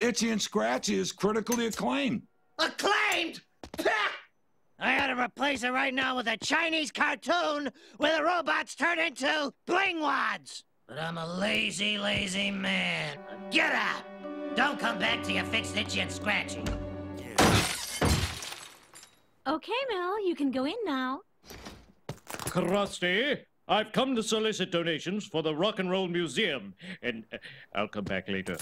Itchy and Scratchy is critically acclaimed. Acclaimed! I ought to replace it right now with a Chinese cartoon where the robots turn into bling wads. But I'm a lazy, lazy man. Get out! Don't come back till you fix Itchy and Scratchy. Okay, Mel, you can go in now. Krusty, I've come to solicit donations for the Rock and Roll Museum, and uh, I'll come back later.